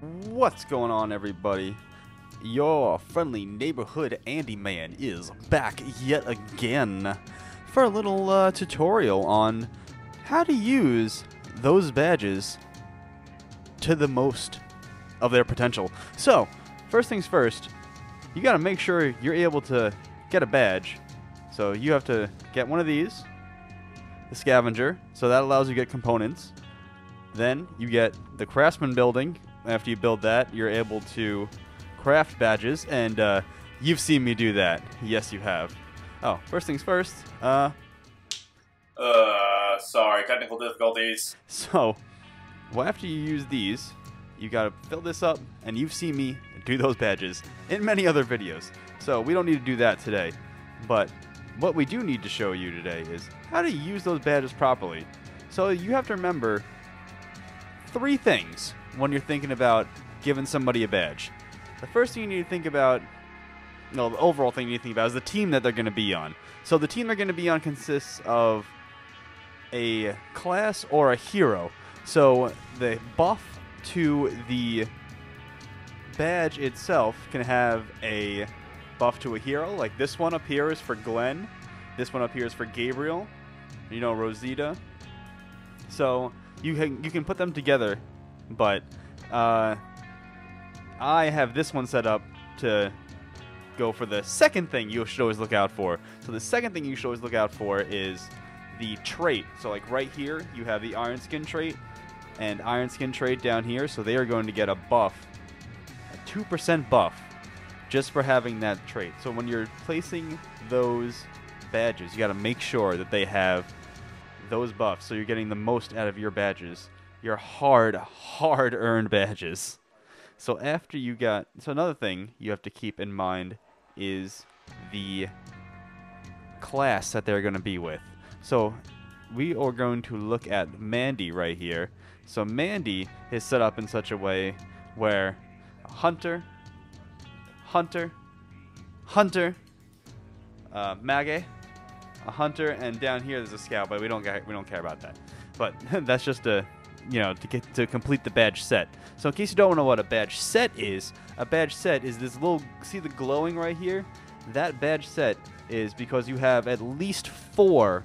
What's going on, everybody? Your friendly neighborhood Andy Man is back yet again for a little uh, tutorial on how to use those badges to the most of their potential. So, first things first, you got to make sure you're able to get a badge. So you have to get one of these, the scavenger, so that allows you to get components. Then you get the craftsman building. After you build that, you're able to craft badges, and uh, you've seen me do that. Yes, you have. Oh, first things first. Uh, Uh, sorry, technical difficulties. so, well, after you use these, you gotta fill this up, and you've seen me do those badges in many other videos. So we don't need to do that today. But what we do need to show you today is how to use those badges properly. So you have to remember three things when you're thinking about giving somebody a badge. The first thing you need to think about, no, the overall thing you need to think about is the team that they're going to be on. So the team they're going to be on consists of a class or a hero. So the buff to the badge itself can have a buff to a hero. Like this one up here is for Glenn. This one up here is for Gabriel. You know, Rosita. So you can you can put them together, but uh, I have this one set up to go for the second thing you should always look out for. So the second thing you should always look out for is the trait. So like right here, you have the Iron Skin trait and Iron Skin trait down here. So they are going to get a buff, a 2% buff, just for having that trait. So when you're placing those badges, you got to make sure that they have those buffs. So you're getting the most out of your badges, your hard, hard-earned badges. So after you got, so another thing you have to keep in mind is the class that they're going to be with. So we are going to look at Mandy right here. So Mandy is set up in such a way where Hunter, Hunter, Hunter, uh, Mage, a Hunter, and down here there's a Scout, but we don't we don't care about that. But that's just a you know to get to complete the badge set. So in case you don't know what a badge set is, a badge set is this little see the glowing right here. That badge set is because you have at least four,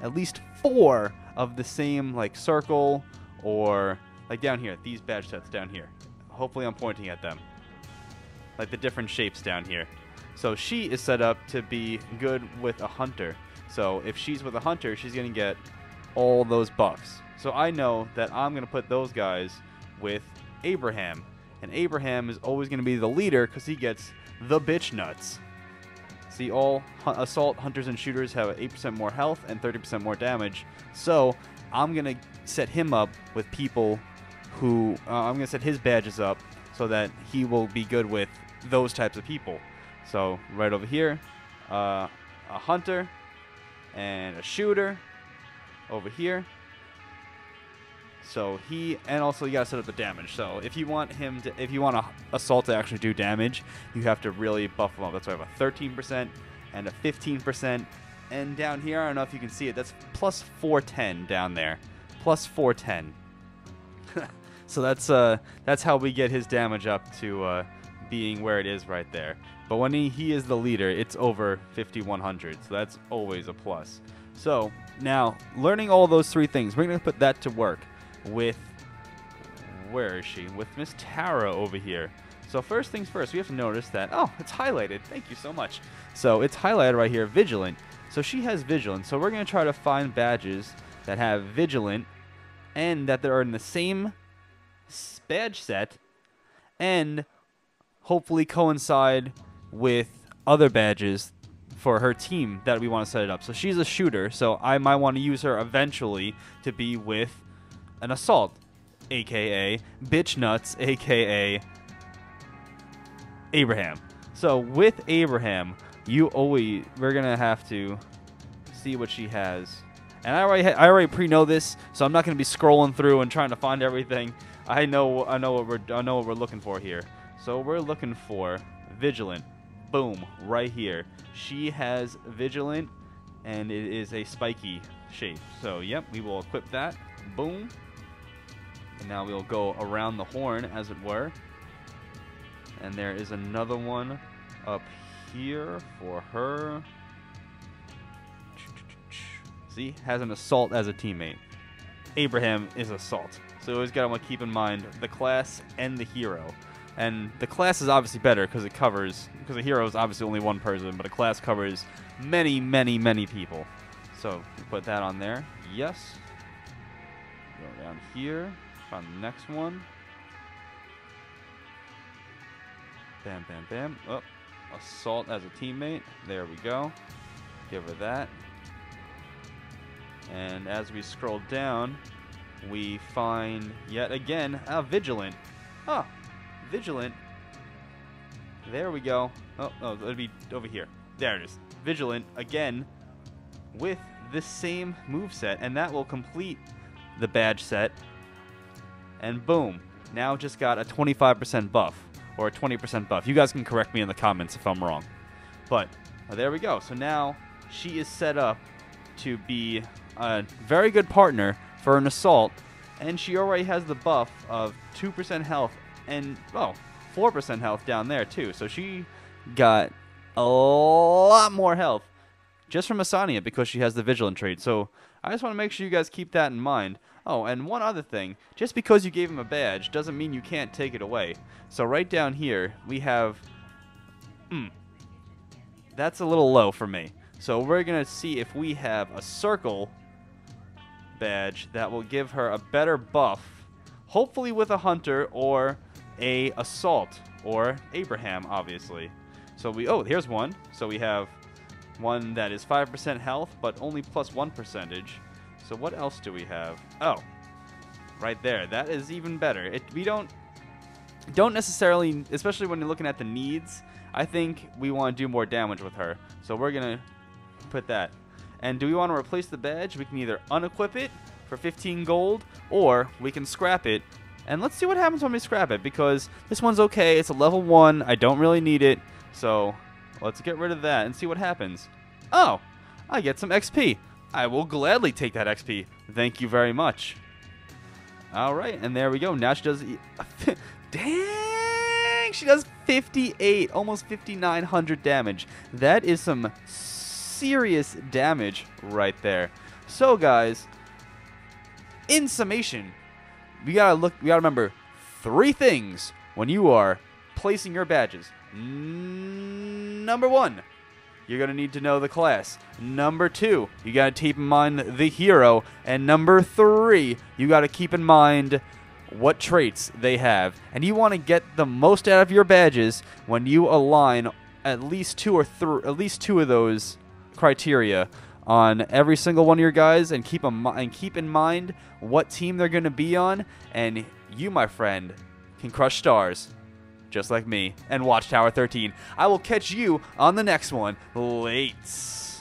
at least four of the same like circle or like down here. These badge sets down here. Hopefully I'm pointing at them. Like the different shapes down here. So she is set up to be good with a hunter. So if she's with a hunter, she's gonna get all those buffs. So I know that I'm going to put those guys with Abraham. And Abraham is always going to be the leader because he gets the bitch nuts. See, all assault hunters and shooters have 8% more health and 30% more damage. So I'm going to set him up with people who. Uh, I'm going to set his badges up so that he will be good with those types of people. So right over here, uh, a hunter and a shooter over here. So he and also you gotta set up the damage. So if you want him to, if you want a assault to actually do damage, you have to really buff him up. That's why I have a 13% and a 15%. And down here, I don't know if you can see it. That's plus 410 down there, plus 410. so that's uh that's how we get his damage up to uh, being where it is right there. But when he, he is the leader, it's over 5100. So that's always a plus. So now learning all those three things, we're gonna put that to work with where is she? With Miss Tara over here. So first things first, we have to notice that oh, it's highlighted. Thank you so much. So it's highlighted right here, vigilant. So she has vigilant. So we're gonna try to find badges that have vigilant and that they are in the same badge set and hopefully coincide with other badges for her team that we want to set it up. So she's a shooter, so I might want to use her eventually to be with an assault, aka bitch nuts, aka Abraham. So with Abraham, you always we're gonna have to see what she has. And I already I already pre-know this, so I'm not gonna be scrolling through and trying to find everything. I know I know what we're I know what we're looking for here. So we're looking for vigilant. Boom, right here. She has vigilant, and it is a spiky shape. So yep, we will equip that. Boom. And now we'll go around the horn, as it were. And there is another one up here for her. See, has an assault as a teammate. Abraham is assault. So always got to keep in mind the class and the hero. And the class is obviously better because it covers, because a hero is obviously only one person, but a class covers many, many, many people. So put that on there. Yes. Go down here. Find the next one. Bam, bam, bam. Oh, assault as a teammate. There we go. Give her that. And as we scroll down, we find yet again a vigilant. Ah, vigilant. There we go. Oh, oh, it'll be over here. There it is. Vigilant again with the same move set, and that will complete the badge set. And boom, now just got a 25% buff or a 20% buff. You guys can correct me in the comments if I'm wrong. But uh, there we go. So now she is set up to be a very good partner for an assault, and she already has the buff of 2% health and, oh, 4% health down there too. So she got a lot more health just from Asania because she has the Vigilant trait. So I just want to make sure you guys keep that in mind. Oh, and one other thing. Just because you gave him a badge doesn't mean you can't take it away. So right down here, we have... Hmm. That's a little low for me. So we're to see if we have a circle badge that will give her a better buff. Hopefully with a hunter or a assault or Abraham, obviously. So we... Oh, here's one. So we have one that is 5% health, but only plus 1 percentage. So what else do we have? Oh, right there. That is even better. It, we don't don't necessarily, especially when you're looking at the needs, I think we want to do more damage with her. So we're to put that. And do we want to replace the badge? We can either unequip it for 15 gold, or we can scrap it. And let's see what happens when we scrap it, because this one's okay. It's a level 1. I don't really need it. So let's get rid of that and see what happens. Oh, I get some XP. I will gladly take that XP. Thank you very much. All right, and there we go. Now she does... Dang! She does 58, almost 5,900 damage. That is some serious damage right there. So, guys, in summation, we gotta look. We gotta remember three things when you are placing your badges. Number one, you're to need to know the class. Number two, you got to keep in mind the hero. And number three, you got to keep in mind what traits they have. And you want to get the most out of your badges when you align at least two or three, at least two of those criteria on every single one of your guys and keep them and keep in mind what team they're going to be on and you my friend can crush stars just like me, and Watchtower 13. I will catch you on the next one. Late.